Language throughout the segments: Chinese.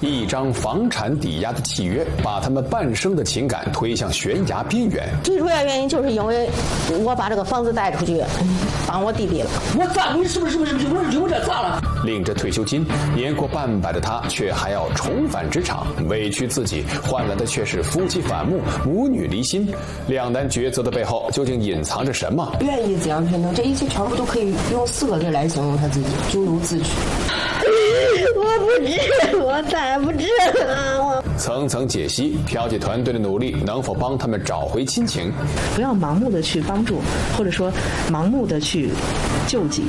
一张房产抵押的契约，把他们半生的情感推向悬崖边缘。最主要原因就是因为我把这个房子贷出去，帮我弟弟了。我咋？你是不是是不是是不是因为这咋了？领着退休金，年过半百的他却还要重返职场，委屈自己，换来的却是夫妻反目、母女离心。两难抉择的背后，究竟隐藏着什么？愿意怎样去弄，这一切全部都可以用四个字来形容他自己：咎由自取。我不知，我才不知啊。我层层解析，调解团队的努力能否帮他们找回亲情？不要盲目的去帮助，或者说盲目的去救济。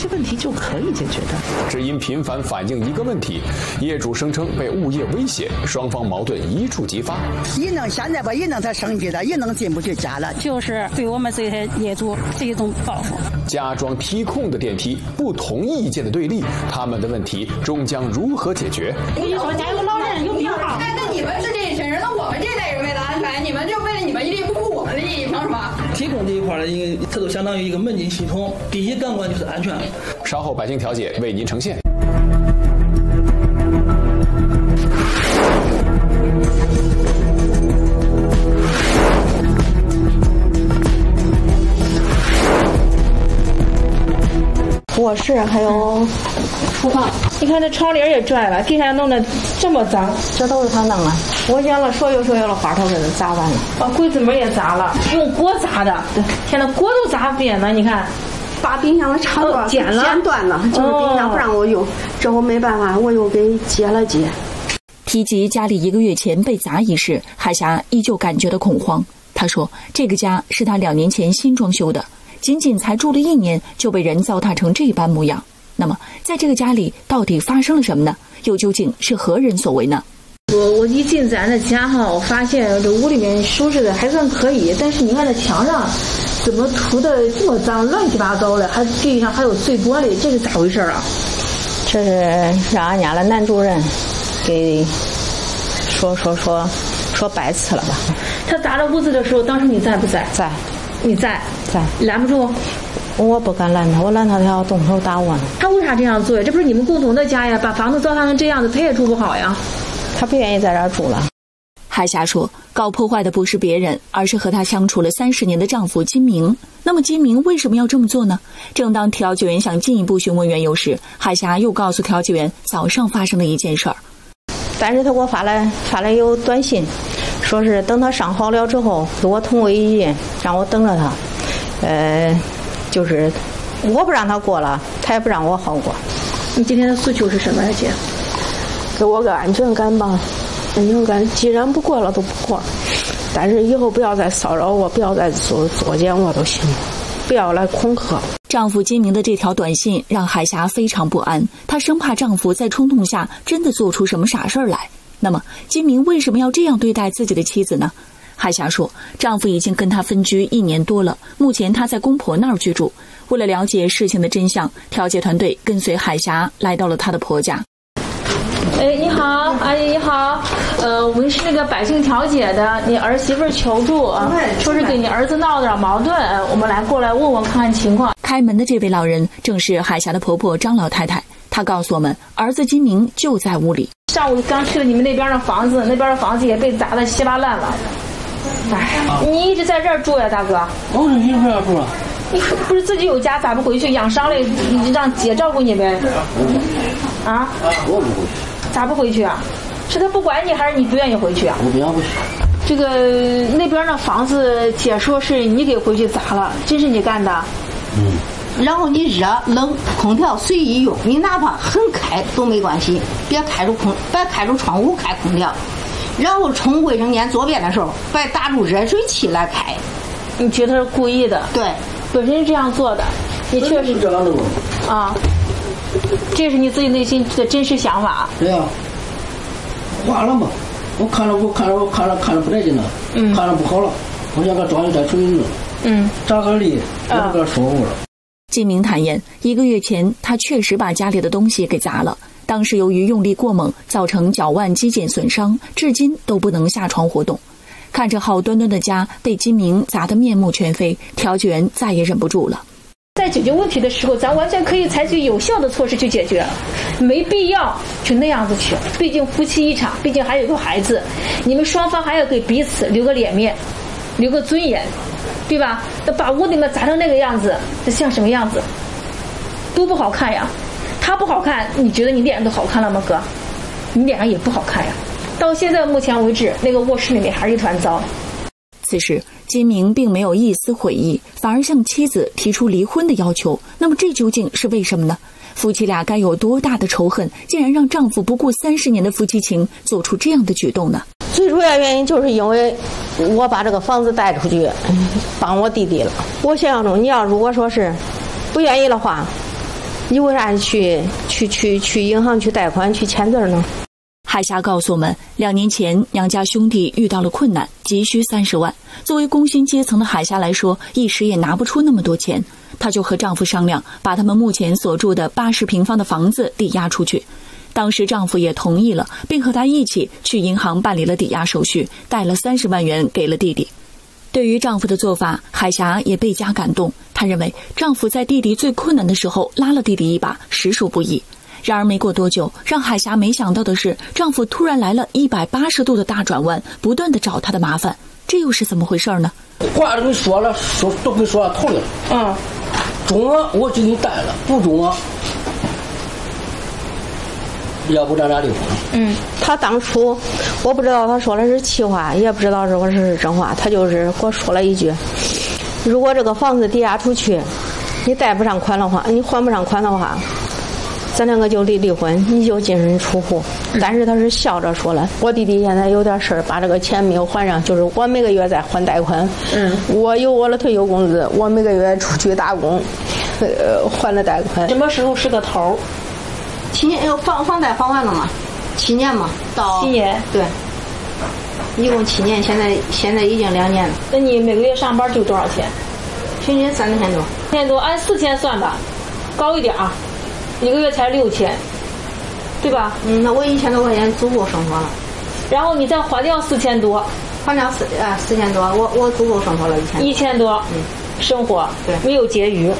这些问题就可以解决的。只因频繁反映一个问题，业主声称被物业威胁，双方矛盾一触即发。一弄现在吧，一弄才生气了，一弄进不去家了，就是对我们这些业主是一种报复。加装梯控的电梯，不同意见的对立，他们的问题终将如何解决？我跟你说，家有老人有病号。那那你们是这一群人，那我们这代人为了安全，你们就为了你们利益不顾我们的利益，凭什么？提供这一块呢，因为它就相当于一个门禁系统，第一感官就是安全。稍后百姓调解为您呈现。卧室还有厨房，你看这窗帘也拽了，地上弄得这么脏，这都是他弄的。我捡了所有所有的花头给他砸完了，把柜子门也砸了，用锅砸的。对天呐，锅都砸扁了，你看。把冰箱的插座剪了，剪断了，就是冰箱不让我用，这我没办法，我又给接了接。提及家里一个月前被砸一事，海霞依旧感觉到恐慌。她说：“这个家是她两年前新装修的，仅仅才住了一年就被人糟蹋成这般模样。那么，在这个家里到底发生了什么呢？又究竟是何人所为呢？”我我一进咱的家哈，我发现这屋里面收拾的还算可以，但是你看这墙上。怎么涂的这么脏，乱七八糟的，还地上还有碎玻璃，这是咋回事啊？这是让俺家的男主人给说说说说白痴了吧？他砸这屋子的时候，当时你在不在？在。你在？在。拦不住？我不敢拦他，我拦他他要动手打我呢。他为啥这样做呀？这不是你们共同的家呀？把房子糟蹋成这样子，他也住不好呀。他不愿意在这儿住了。海霞说：“搞破坏的不是别人，而是和她相处了三十年的丈夫金明。那么金明为什么要这么做呢？”正当调解员想进一步询问缘由时，海霞又告诉调解员早上发生的一件事儿。但是他给我发了发了有短信，说是等他伤好了之后给我同过语音，让我等着他。呃，就是我不让他过了，他也不让我好过。你今天的诉求是什么呀，姐？给我个安全感吧。安全感，既然不过了都不过，但是以后不要再骚扰我，不要再作作践我都行，不要来恐吓。丈夫金明的这条短信让海霞非常不安，她生怕丈夫在冲动下真的做出什么傻事儿来。那么，金明为什么要这样对待自己的妻子呢？海霞说，丈夫已经跟她分居一年多了，目前她在公婆那儿居住。为了了解事情的真相，调解团队跟随海霞来到了她的婆家。哎，你好，阿姨你好，呃，我们是那个百姓调解的，你儿媳妇求助啊，说是给你儿子闹了点矛盾，我们来过来问问看看情况。开门的这位老人正是海霞的婆婆张老太太，她告诉我们，儿子金明就在屋里。上午刚去了你们那边的房子，那边的房子也被砸得稀巴烂了。哎，你一直在这儿住呀，大哥？我是一直住啊。你不是自己有家咋不回去养伤嘞？你让姐照顾你呗。啊？我不回去。咋不回去啊？是他不管你，还是你不愿意回去啊？我不要回去。这个那边那房子，姐说是你给回去砸了，真是你干的？嗯。然后你热冷空调随意用，你哪怕很开都没关系，别开着空，别开着窗户开空调。然后冲卫生间坐便的时候，别打住热水器来开。你觉得是故意的？对，本身是这样做的，你确实这样的啊。这是你自己内心的真实想法。对呀，完了嘛！我看着，我看着，我看着，看着不带劲了。嗯。看着不好了，我想给装一再重新弄。嗯。找个理，我都给他说过了。金明坦言，一个月前他确实把家里的东西给砸了，当时由于用力过猛，造成脚腕肌腱损伤，至今都不能下床活动。看着好端端的家被金明砸得面目全非，调解员再也忍不住了。在解决问题的时候，咱完全可以采取有效的措施去解决，没必要就那样子去。毕竟夫妻一场，毕竟还有个孩子，你们双方还要给彼此留个脸面，留个尊严，对吧？那把屋里面砸成那个样子，这像什么样子？都不好看呀。他不好看，你觉得你脸上都好看了吗，哥？你脸上也不好看呀。到现在目前为止，那个卧室里面还是一团糟。此时，金明并没有一丝悔意，反而向妻子提出离婚的要求。那么，这究竟是为什么呢？夫妻俩该有多大的仇恨，竟然让丈夫不顾三十年的夫妻情，做出这样的举动呢？最主要原因就是因为我把这个房子贷出去，帮我弟弟了。我想象中，你要如果说是不愿意的话。你为啥去去去去银行去贷款去签字呢？海霞告诉我们，两年前娘家兄弟遇到了困难，急需三十万。作为工薪阶层的海霞来说，一时也拿不出那么多钱，她就和丈夫商量，把他们目前所住的八十平方的房子抵押出去。当时丈夫也同意了，并和她一起去银行办理了抵押手续，贷了三十万元给了弟弟。对于丈夫的做法，海霞也倍加感动。她认为丈夫在弟弟最困难的时候拉了弟弟一把，实属不易。然而没过多久，让海霞没想到的是，丈夫突然来了一百八十度的大转弯，不断的找她的麻烦。这又是怎么回事呢？话都跟你说了，说都跟你说了，同意了。嗯，中了我就给你贷了，不中了。要不咱俩离婚？嗯，他当初我不知道他说的是气话，也不知道是我是真话。他就是给我说了一句：“如果这个房子抵押出去，你贷不上款的话，你还不上款的话，咱两个就离离婚，你就净身出户。”但是他是笑着说了。我弟弟现在有点事儿，把这个钱没有还上，就是我每个月在还贷款。嗯，我有我的退休工资，我每个月出去打工，呃，还了贷款。什么时候是个头？七年，要房房贷还完了嘛？七年嘛，到七年，对，一共七年，现在现在已经两年了。那你每个月上班就多少钱？平均三千多。三千多，按四千算吧，高一点啊，一个月才六千，对吧？嗯，那我一千多块钱足够生活了。然后你再还掉四千多，还掉四啊四千多，我我足够生活了一千。一千多，嗯，生活对，没有结余。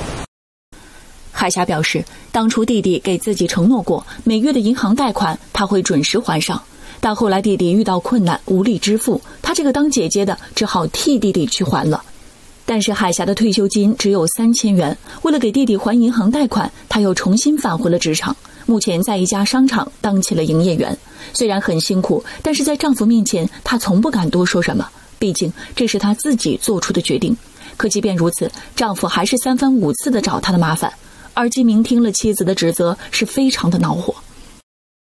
海霞表示，当初弟弟给自己承诺过，每月的银行贷款他会准时还上。但后来弟弟遇到困难，无力支付，他这个当姐姐的只好替弟弟去还了。但是海霞的退休金只有三千元，为了给弟弟还银行贷款，她又重新返回了职场，目前在一家商场当起了营业员。虽然很辛苦，但是在丈夫面前，她从不敢多说什么，毕竟这是她自己做出的决定。可即便如此，丈夫还是三番五次的找她的麻烦。而金明听了妻子的指责，是非常的恼火。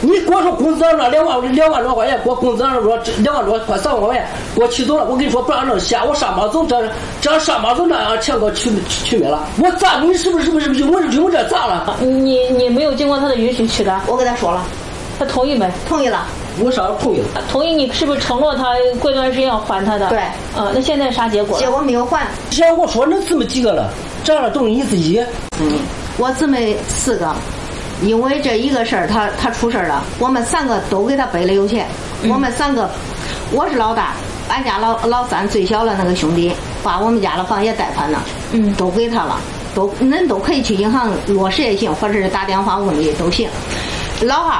你给我说工资那两万两万多块钱，给我工资说两万多快三万块钱，给我取走了。我跟你说不让弄下，我上班走这这上班走那样钱给我取取没了。我砸你是不是是不是因为因为这砸了？你你没有经过他的允许取的？我跟他说了，他同意没？同意了。我啥同意了？同意你是不是承诺他过段时间要还他的？对。嗯，那现在啥结果？结果没有还。先我说那这么几个了，这样都是你自己。嗯。我姊妹四个，因为这一个事儿，他他出事儿了。我们三个都给他背了有钱。我们三个，我是老大，俺家老老三最小的那个兄弟，把我们家的房也贷款了，嗯，都给他了，都恁都可以去银行落实也行，或者是打电话问也都行。老二。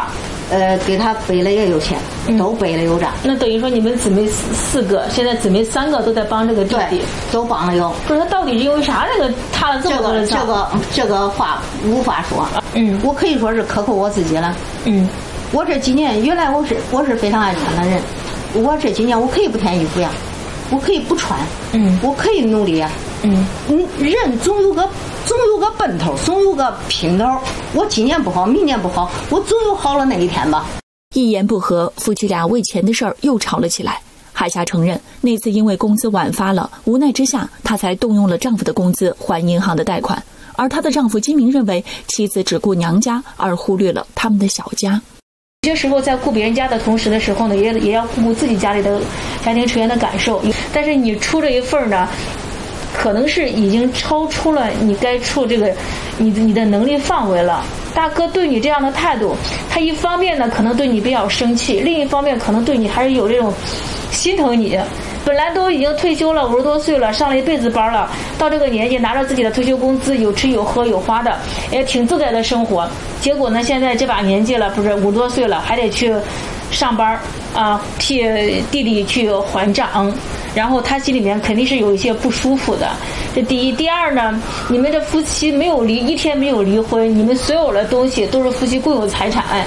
呃，给他背了也有钱，都背了有账。那等于说你们姊妹四四个，现在姊妹三个都在帮这个弟弟，都帮了有。不是他到底是因为啥这个塌了这么多的这个这个话无法说。嗯，我可以说是克扣我自己了。嗯，我这几年原来我是我是非常爱穿的人，我这几年我可以不添衣服呀，我可以不穿。嗯，我可以努力呀。嗯，人总有个总有个奔头，总有个拼头。我今年不好，明年不好，我总有好了那一天吧。一言不合，夫妻俩为钱的事儿又吵了起来。海霞承认，那次因为工资晚发了，无奈之下，她才动用了丈夫的工资还银行的贷款。而她的丈夫金明认为，妻子只顾娘家，而忽略了他们的小家。有些时候，在顾别人家的同时的时候呢，也也要顾顾自己家里的家庭成员的感受。但是你出这一份呢？可能是已经超出了你该处这个，你的你的能力范围了。大哥对你这样的态度，他一方面呢可能对你比较生气，另一方面可能对你还是有这种心疼你。本来都已经退休了，五十多岁了，上了一辈子班了，到这个年纪拿着自己的退休工资，有吃有喝有花的，也挺自在的生活。结果呢，现在这把年纪了，不是五十多岁了，还得去上班啊，替弟弟去还账。然后他心里面肯定是有一些不舒服的。这第一，第二呢，你们这夫妻没有离一天没有离婚，你们所有的东西都是夫妻共有财产，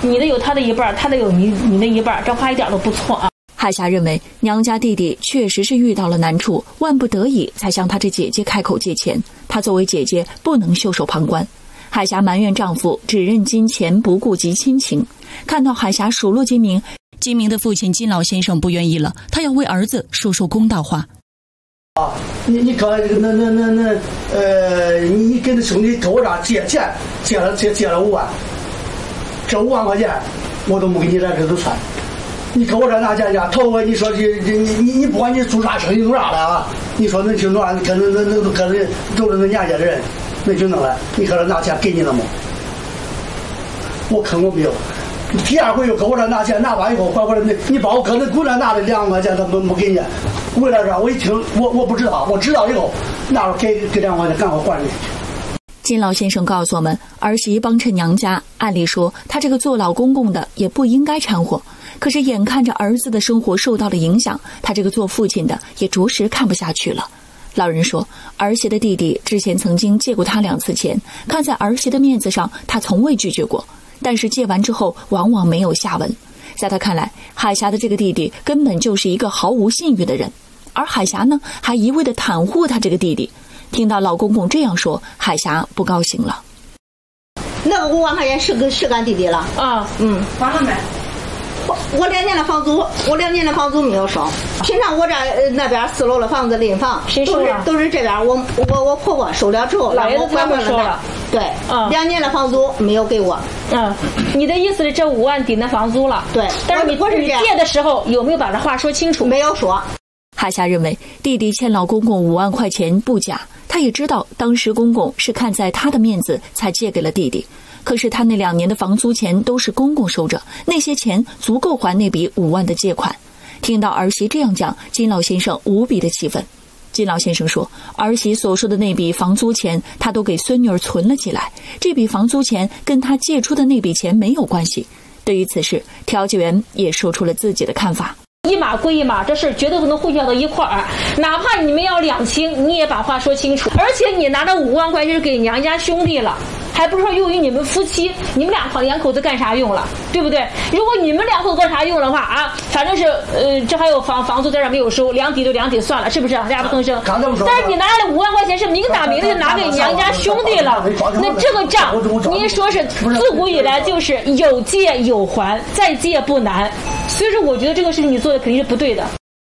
你的有他的一半，他的有你你的一半，这话一点都不错啊。海霞认为娘家弟弟确实是遇到了难处，万不得已才向她这姐姐开口借钱。她作为姐姐不能袖手旁观。海霞埋怨丈夫只认金钱不顾及亲情。看到海霞数落金明，金明的父亲金老先生不愿意了，他要为儿子说说公道话。啊，你你刚那那那那呃，你跟那兄弟跟我这借钱借了借借了五万，这五万块钱我都没给你来这都算。你跟我这拿钱去，头回你说你你你你不管你做啥生意做啥的啊，你说能听多少？跟那那那跟人都是那年家的人，那就弄来？你搁这拿钱给你了吗？我坑我没有。第二回又搁我这拿钱，拿完以后还回来，你你把我搁那姑娘拿的两万块钱他没没给你，为了这我一听我我不知道，我知道以后那时候给给两万块钱赶快还你。金老先生告诉我们，儿媳帮衬娘家，按理说他这个做老公公的也不应该掺和。可是眼看着儿子的生活受到了影响，他这个做父亲的也着实看不下去了。老人说，儿媳的弟弟之前曾经借过他两次钱，看在儿媳的面子上，他从未拒绝过。但是借完之后，往往没有下文。在他看来，海霞的这个弟弟根本就是一个毫无信誉的人，而海霞呢，还一味的袒护他这个弟弟。听到老公公这样说，海霞不高兴了。那个五万块钱是给是俺弟弟了啊，嗯，还了没？我我两年的房租，我两年的房租没有收。平常我这那边四楼的房子临房，都是都是这边我我我婆婆收了之后，老爷子管管收了。对，嗯，两年的房租没有给我。嗯，你的意思是这五万抵那房租了？对，但是你你借的时候有没有把这话说清楚？没有说。海霞认为弟弟欠老公公五万块钱不假，他也知道当时公公是看在他的面子才借给了弟弟。可是他那两年的房租钱都是公公收着，那些钱足够还那笔五万的借款。听到儿媳这样讲，金老先生无比的气愤。金老先生说，儿媳所说的那笔房租钱，他都给孙女儿存了起来，这笔房租钱跟他借出的那笔钱没有关系。对于此事，调解员也说出了自己的看法。一码归一码，这事儿绝对不能混淆到一块儿。哪怕你们要两清，你也把话说清楚。而且你拿着五万块钱给娘家兄弟了，还不是说用于你们夫妻，你们两口两口子干啥用了，对不对？如果你们两口子干啥用的话啊，反正是呃，这还有房房租在这没有收，两抵就两抵算了，是不是？俩不吭声。但是你拿来的五万块钱是明打明的就拿给娘家兄弟了，那这个账，您说是自古以来就是有借有还，再借不难。所以说，我觉得这个事情你做的肯定是不对的。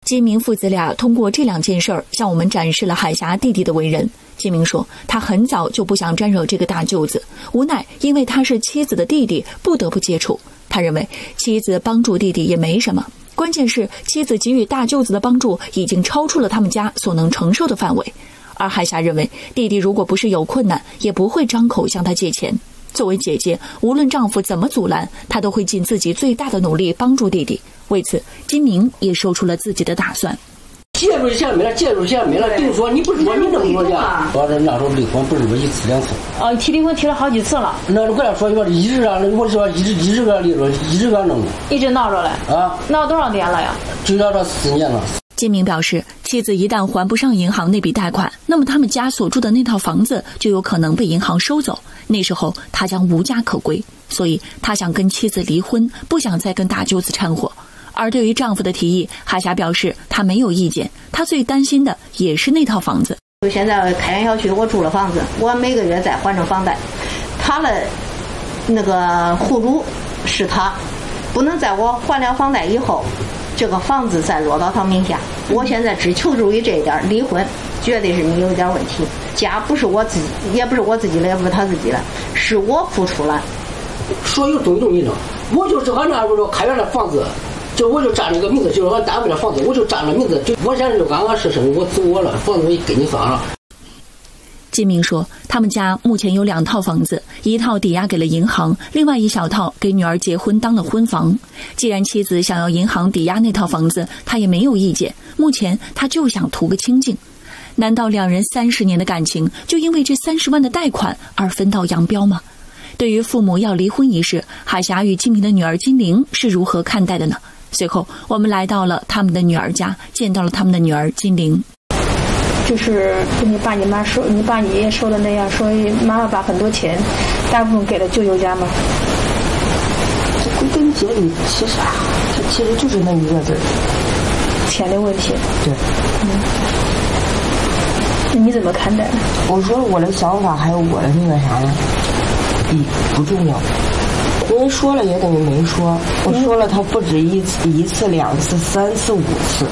金明父子俩通过这两件事儿，向我们展示了海霞弟弟的为人。金明说，他很早就不想沾惹这个大舅子，无奈因为他是妻子的弟弟，不得不接触。他认为妻子帮助弟弟也没什么，关键是妻子给予大舅子的帮助已经超出了他们家所能承受的范围。而海霞认为，弟弟如果不是有困难，也不会张口向他借钱。作为姐姐，无论丈夫怎么阻拦，她都会尽自己最大的努力帮助弟弟。为此，金明也说出了自己的打算。借出钱没了，借出钱没了，定说你不说你那么多钱，我这那时候离婚不是说一次两次。哦，提离婚提了好几次了。那我跟他说，我一直啊，我说一直一直个离着，一直个弄。一直闹着嘞。啊。闹多少年了呀？就闹这四年了。金明表示，妻子一旦还不上银行那笔贷款，那么他们家所住的那套房子就有可能被银行收走，那时候他将无家可归。所以他想跟妻子离婚，不想再跟大舅子掺和。而对于丈夫的提议，海霞表示她没有意见，她最担心的也是那套房子。就现在开元小区我住了房子，我每个月再还成房贷，他的那个户主是他，不能在我还了房贷以后。这个房子再落到他名下，我现在只求助于这一点，离婚绝对是你有一点问题。家不是我自己，也不是我自己的，也不是他自己的，是我付出了。所有东西都你弄，我就是俺那时候开元的房子，就我就占了个名字，就是俺单位的房子，我就占了名字，就我现在就安安生生，我走我了，房子我给你算了。金明说，他们家目前有两套房子，一套抵押给了银行，另外一小套给女儿结婚当了婚房。既然妻子想要银行抵押那套房子，他也没有意见。目前他就想图个清静。难道两人三十年的感情就因为这三十万的贷款而分道扬镳吗？对于父母要离婚一事，海霞与金明的女儿金玲是如何看待的呢？随后，我们来到了他们的女儿家，见到了他们的女儿金玲。就是跟你爸你妈说，你爸你爷爷说的那样，说妈妈把很多钱大部分给了舅舅家吗？这归根结底，其实啊，这其实就是那一个字儿，钱的问题。对，嗯，那你怎么看待？我说我的想法还有我的那个啥呢，比不重要。人说了也等于没说，我说了他不止一次、一次、两次、三次、五次，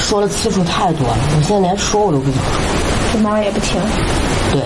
说的次数太多了，我现在连说我都不想说。这妈妈也不听。对。